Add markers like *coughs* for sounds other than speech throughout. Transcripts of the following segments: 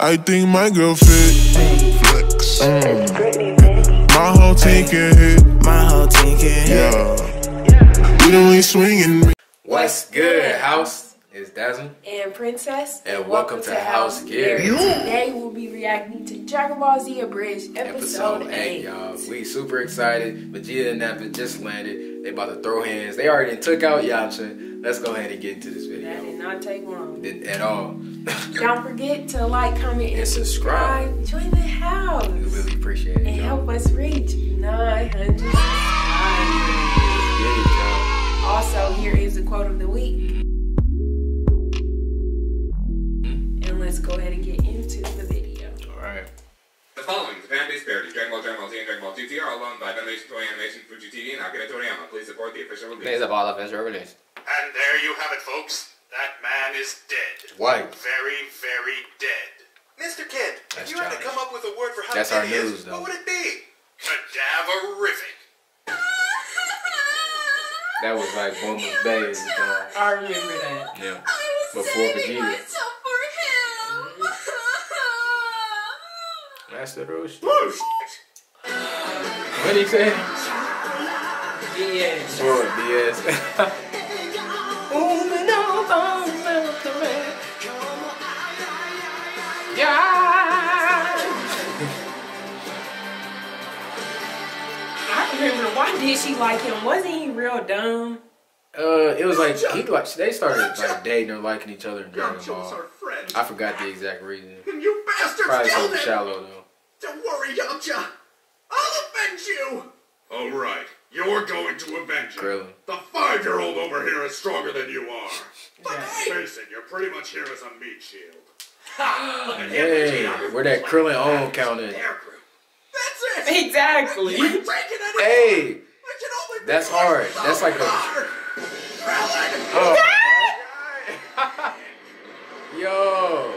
I think my girl fit. Flex. My whole team can hit. My whole team can hit. Yeah. We don't swinging. What's good, House? It's Dazzle. and Princess. And welcome to House Garrett. Today we'll be reacting to Dragon Ball Z Abridged episode, Episode 8. 8, y'all. We super excited. Vegeta and Nappa just landed. They about to throw hands. They already took out Yamcha. Let's go ahead and get into this video. That did not take long. Didn't At all. *coughs* Don't forget to like, comment, and, And subscribe. subscribe. Join the house. We really appreciate it, and y'all. help us reach 900 subscribers. Get it, y'all. Also, here is the quote of the week. And let's go ahead and get into the video. All right. The following is a fan-based parody. Dragon Ball, Dragon Ball Z, and Dragon Ball GT are all owned by Funimation Toei Animation, Fuji TV, and Akira Toriyama. Please support the official release. There's a ball of his release. And there you have it, folks. That man is dead. White. Very, very dead. Mr. Kid, That's if you had to come up with a word for how That's dead our he is, news, though. what would it be? Cadaverific. That was like Bulma's Bay. is I remember that. Yeah. Before Vegeta. *laughs* Master Roshi. Whoosh! What did he say? Yeah. Sure, BS. *laughs* why did she like him? Wasn't he real dumb? Uh, it was like he like they started like dating or liking each other in Dragon Yamcha was our Ball. I forgot the exact reason. And you bastards Probably killed something him! shallow though. Don't worry, Yamcha. I'll avenge you! All right, you're going to avenge him. Krillin. The five-year-old over here is stronger than you are. *laughs* But Yeah. hey, Face it, you're pretty much here as a meat shield. look *laughs* Hey, where that Krillin own counted? Their it! *laughs* Exactly. We're taking it Hey, I can only that's hard. one That's like a- power. Oh, *laughs* yo,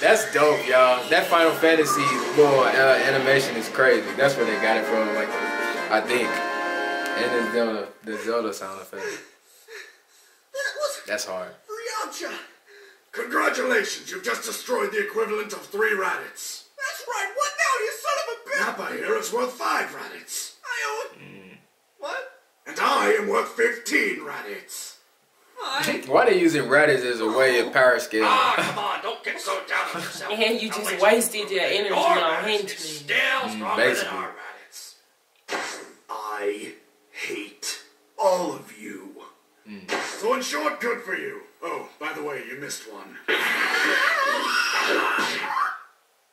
that's dope, y'all. That Final Fantasy little uh, animation is crazy. That's where they got it from, like I think. And the Zelda, the Zelda sound effect. That was That's hard. for Congratulations, you've just destroyed the equivalent of three Raditz. That's right. What now, you son of a bitch? Nappa here is worth five Raditz. I owe it. Mm. What? And I am worth 15 Raditz. I. *laughs* Why they using Raditz as a way of power scaling? Ah, come on, don't get so down on yourself. *laughs* And you just wasted your energy Your on Raditz henchmen. Still stronger basically. than our Raditz. I hate all of you. So in short, good for you. Oh, by the way, you missed one. Oh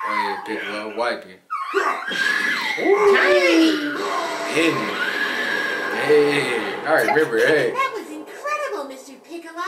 yeah, Piccolo wiping. Dang. Henry. Hey, I remember. Hey, That was incredible, Mr. Piccolo.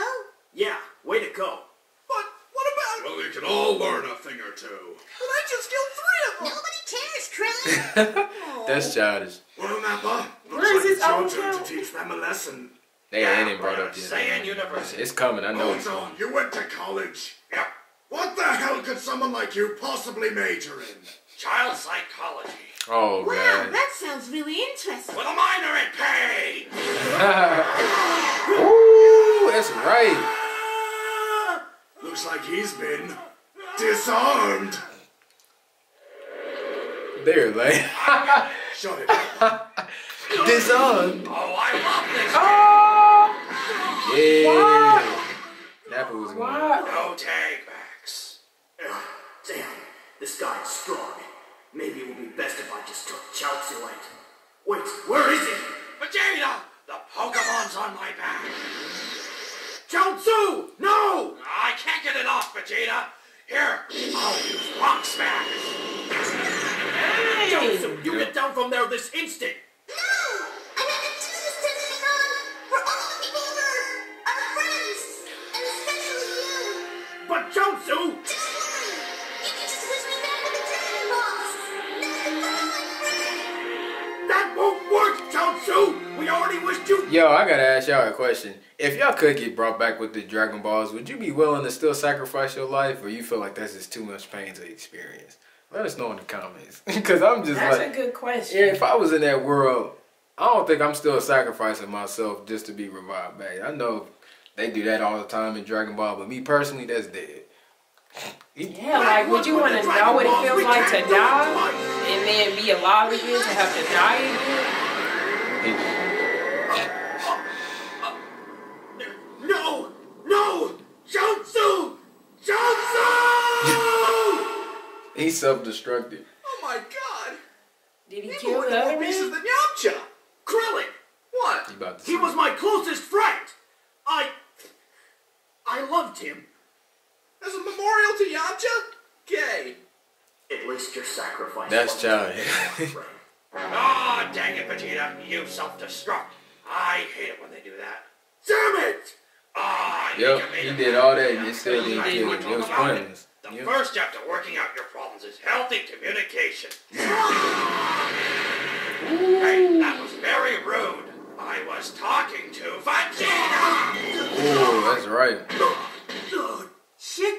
Yeah, way to go. But what about? Well, we can all learn a thing or two. But I just killed three of them. Nobody cares, Krillin. *laughs* that's childish. Well, Nappa, looks Where's like his it's your turn to teach them a lesson. They ain't even brought up Saiyan yet. University. It's coming. I know Hold it's on, coming. you went to college? Yep. What the hell could someone like you possibly major in? Child psychology. Oh Wow, god. that sounds really interesting. With a minor in pain. *laughs* Ooh, that's right. Looks like he's been disarmed. There, like *laughs* Shut it *laughs* disarmed. Oh, I love this. Oh, Yeah. Nappa was going. No take backs. Damn, this guy is strong. Maybe it would be best if I just took and... Wait, where is he? Vegeta, the Pokemon's on my back. Chaozu! No! I can't get it off, Vegeta. Here, I'll use Rock Smash. Chaozu, you get down from there this instant! Yo, I gotta ask y'all a question. If y'all could get brought back with the Dragon Balls, would you be willing to still sacrifice your life, or you feel like that's just too much pain to experience? Let us know in the comments, *laughs* because I'm just That's like, a good question. yeah, if I was in that world, I don't think I'm still sacrificing myself just to be revived back. I know they do that all the time in Dragon Ball, but me personally, that's dead. Yeah, like, would you want to know what it feels like to die and then be alive again to have to die again? He's self-destructed. oh my god! Did he Even kill with the other more pieces man? than Yamcha! Krillin! What? He about He was my closest friend. I. I loved him. As a memorial to Yamcha? Gay. At least your sacrifice. That's was childish. friend. *laughs* Ah, dang it, Vegeta. You self-destruct. I hate it when they do that. Damn it! Ah, Yep, he did all that and it still didn't Let's kill him. It was talk pointless. The Yep. first step to working out your problems is healthy communication. *laughs* hey, that was very rude. I was talking to Vegeta! Oh, that's right. Should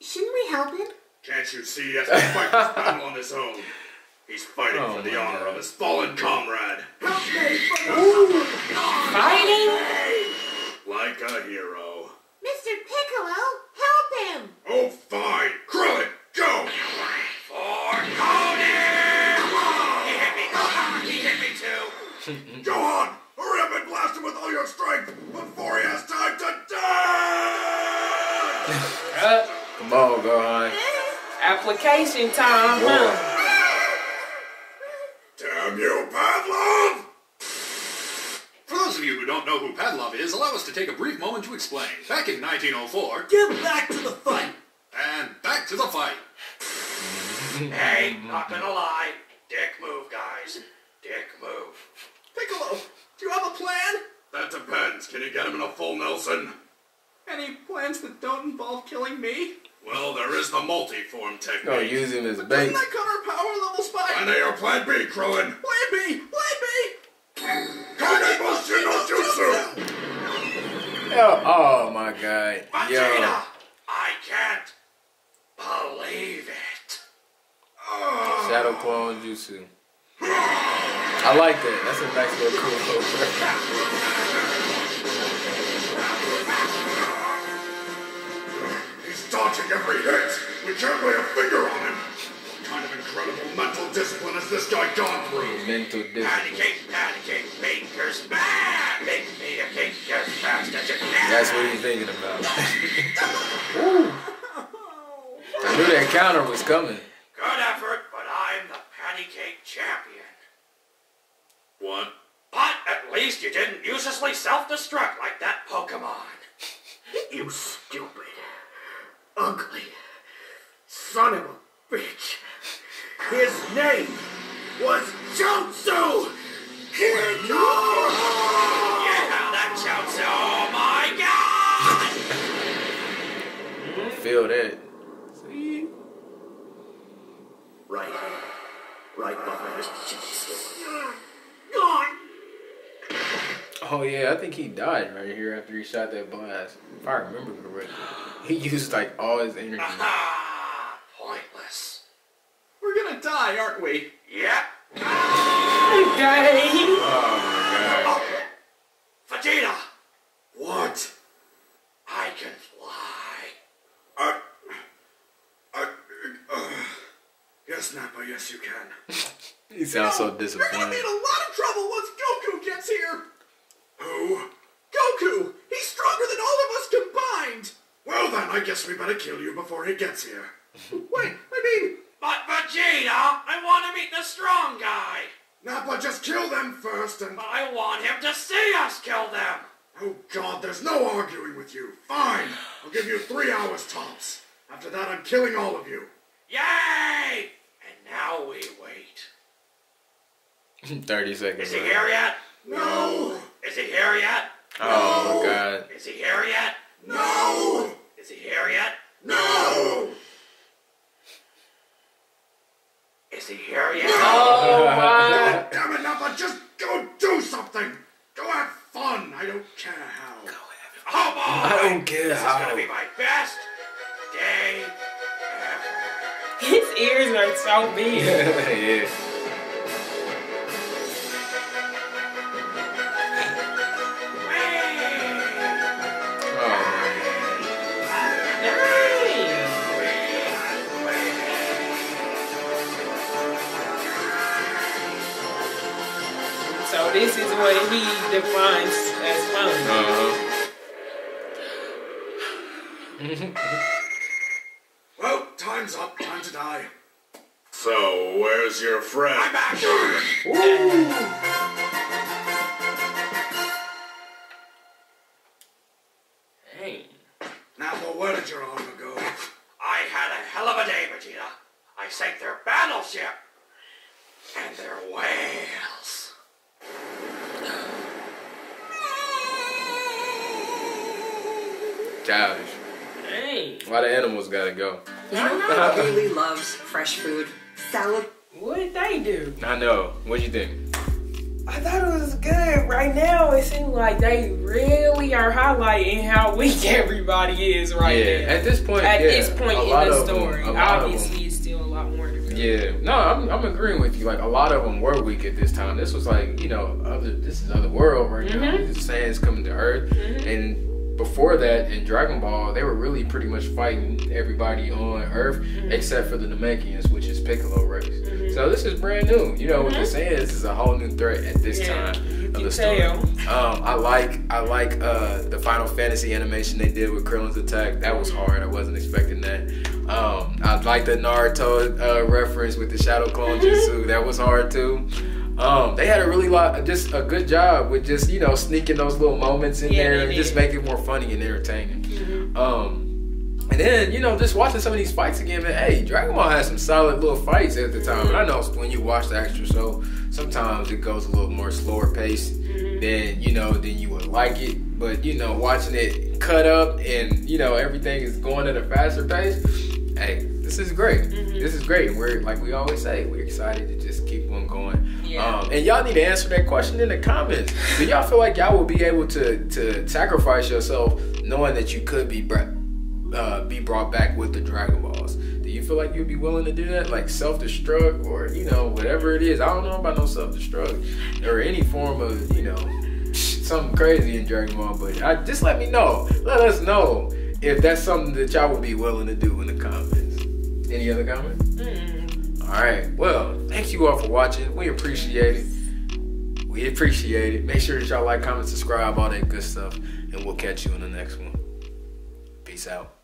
shouldn't we help him? Can't you see he has to fight this battle on his own? He's fighting Oh for the honor God. of his fallen comrade. Fighting? Like a hero. Mr. Piccolo, help him! Oh, fine. Uh, Come on, Gohan. application time, huh? Damn you, Pavlov! For those of you who don't know who Pavlov is, allow us to take a brief moment to explain. Back in 1904, Get back to the fight. and back to the fight. Hey, not gonna lie. Dick move, guys. Dick move. Piccolo, do you have a plan? That depends. Can you get him in a full Nelson? Any plans that don't involve killing me? Well, there is the multi-form technique. Oh, Gonna use him as Doesn't bait. that cut our power level spike? And they are Plan B, Krillin. Plan B! Plan B! Kagebunshin no Jutsu! Oh, oh my god. Vegeta! Yo. I can't believe it. Shadow Clone Jutsu. I like that. That's a nice little cool *laughs* dodging every hit. We can't lay a finger on him. What kind of incredible mental discipline has this guy gone through? mental Patty discipline. cake, patty cake, bakers, bam! Make me a cake as fast as you can. That's what he's thinking about. Ooh. *laughs* *laughs* I knew that counter was coming. Good effort, but I'm the patty cake champion. What? But at least you didn't uselessly self-destruct like that Pokemon. *laughs* You stupid, ugly son of a bitch. His name was Jiaozu! Kino! Yeah, that shouts, oh my god! Feel that. See? Right. Right behind Jiaozu. Gone! Oh yeah, I think he died right here after he shot that blast. If I remember correctly. He used like all his energy. Ah, pointless. We're gonna die, aren't we? Yep. Okay. Oh Vegeta, What? I can fly. I... I... Uh, yes, Nappa, yes you can. my *laughs* god. He sounds so You're gonna disappointed. be in a lot of trouble once Goku gets here! Who? Goku! He's stronger than all of us combined! Well then, I guess we better kill you before he gets here. *laughs* Wait, I mean, But Vegeta, I want to meet the strong guy. Nappa, just kill them first and... But I want him to see us kill them. Oh god, there's no arguing with you. Fine, I'll give you three hours tops. After that, I'm killing all of you. Yay! And now we wait. *laughs* 30 seconds. Is he here yet? No! Is he here yet? Oh my god. Is he here yet? No! Is he here yet? No! Is he here yet? *laughs* *laughs* Oh my. Damn it, Nappa, just go do something! Go have fun! I don't care how. Go have. Oh boy! I don't care how. This is gonna be my best day ever. His ears are so big. *laughs* yeah. Is what he defines as fun. Uh-huh. Well, time's up. Time to die. So, where's your friend? I'm back. Dang. Now, well, where did your armor go? I had a hell of a day, Vegeta. I sank their battleship. And their whales. Childish. Dang. Why the animals gotta go? You know really *laughs* loves fresh food? Salad. What did they do? I know. What'd you think? I thought it was good. Right now, it seems like they really are highlighting how weak *laughs* everybody is right yeah. now. At this point, At yeah, this point a in the of them- story, a lot of obviously, it's still a lot more to go. Yeah, no, I'm, I'm agreeing with you. Like a lot of them were weak at this time. This was like you know, other this is other world right now. Mhm. The Saiyans coming to Earth, and before that in Dragon Ball, they were really pretty much fighting everybody on Earth except for the Namekians, which is Piccolo race. So this is brand new. You know, with the Saiyans, this is a whole new threat at this Yeah, time of the story. Um, I like I like uh, the Final Fantasy animation they did with Krillin's attack. That was hard. I wasn't expecting that. Um, I like the Naruto uh, reference with the Shadow Clone Jutsu. *laughs* That was hard too. Um, they had a really lot, just a good job with just you know sneaking those little moments in Yeah, there and just make it more funny and entertaining. Um, and then, you know, just watching some of these fights again, man, hey, Dragon Ball had some solid little fights at the time. And I know when you watch the extra show, sometimes it goes a little more slower paced than, you know, than you would like it. But, you know, watching it cut up and, you know, everything is going at a faster pace, hey, this is great. This is great. We're, like we always say, we're excited to just keep on going. Yeah. Um, and y'all need to answer that question in the comments. Do y'all feel like y'all will be able to to sacrifice yourself knowing that you could be brought uh, be brought back with the Dragon Balls? Do you feel like you'd be willing to do that, like self destruct or you know whatever it is? I don't know about no self destruct or any form of you know something crazy in Dragon Ball, but I, just let me know. Let us know if that's something that y'all would be willing to do in the comments. Any other comments? All right. Well, thank you all for watching. We appreciate it. We appreciate it. Make sure that y'all like, comment, subscribe, all that good stuff, and we'll catch you in the next one. Peace out.